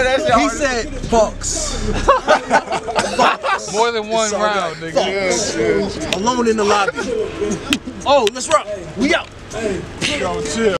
He hard. said Fox. More than one round, good. nigga. Alone in the lobby. Oh, let's rock. We out. Yo, chill.